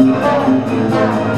Música